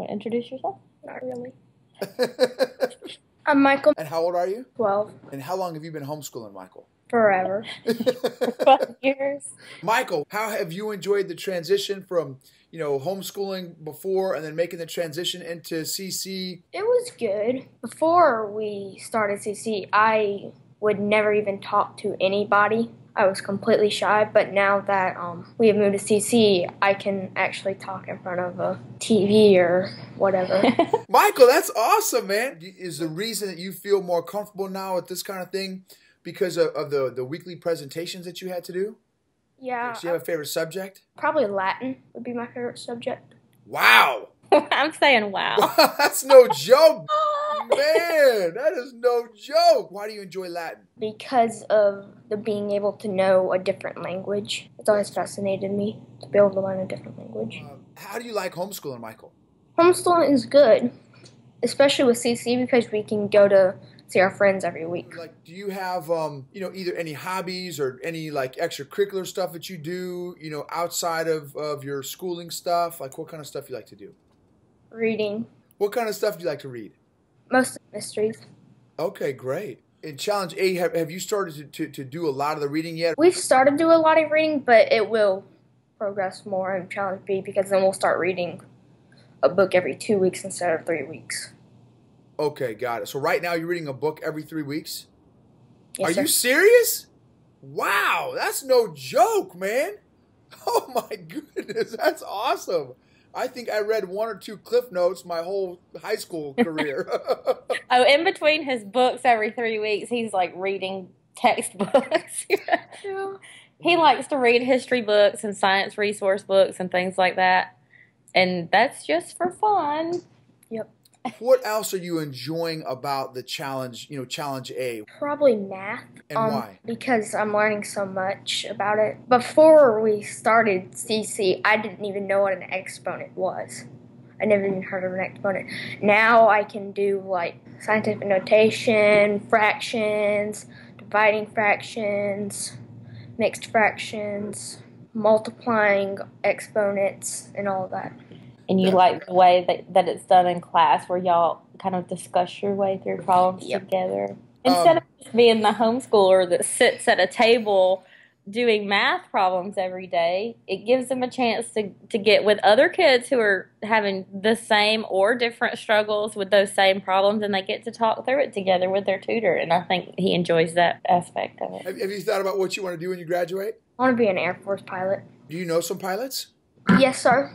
Want to introduce yourself? Not really. I'm Michael, and how old are you? 12, And how long have you been homeschooling, Michael? forever. Twelve years. Michael, how have you enjoyed the transition from, you know, homeschooling before and then making the transition into CC? It was good. Before we started CC, I would never even talk to anybody. I was completely shy, but now that um, we have moved to CC, I can actually talk in front of a TV or whatever. Michael, that's awesome, man. Is the reason that you feel more comfortable now with this kind of thing because of, of the, the weekly presentations that you had to do? yeah, Do you have a favorite subject? probably Latin would be my favorite subject. Wow. I'm saying wow. that's no joke, man. That is no joke. Why do you enjoy Latin? Because of the being able to know a different language. It's always fascinated me to be able to learn a different language. Um, how do you like homeschooling, Michael? Homeschooling is good, especially with CC because we can go to see our friends every week. Like, do you have, um, you know, either any hobbies or any like extracurricular stuff that you do, you know, outside of, of your schooling stuff? Like, what kind of stuff you like to do? Reading What kind of stuff do you like to read? Most mysteries. Okay, great. In Challenge A, have, have you started to, to, to do a lot of the reading yet? We've started to do a lot of reading, but it will progress more in Challenge B because then we'll start reading a book every two weeks instead of three weeks. Okay, got it. So right now you're reading a book every three weeks? Yes, Are sir. you serious? Wow, that's no joke, man. Oh my goodness, that's awesome. I think I read one or two cliff notes my whole high school career. Oh, in between his books every three weeks, he's like reading textbooks. Yeah. he likes to read history books and science resource books and things like that. And that's just for fun. What else are you enjoying about the challenge, you know, challenge A? Probably math. And um, why? Because I'm learning so much about it. Before we started CC, I didn't even know what an exponent was. I never even heard of an exponent. Now I can do like scientific notation, fractions, dividing fractions, mixed fractions, multiplying exponents, and all of that. And you Yeah. like the way that, that it's done in class where y'all kind of discuss your way through problems Yep. together. Instead Um, of just being the homeschooler that sits at a table doing math problems every day, it gives them a chance to, to get with other kids who are having the same or different struggles with those same problems and they get to talk through it together with their tutor. And I think he enjoys that aspect of it. Have, have you thought about what you want to do when you graduate? I want to be an Air Force pilot. Do you know some pilots? Yes, sir.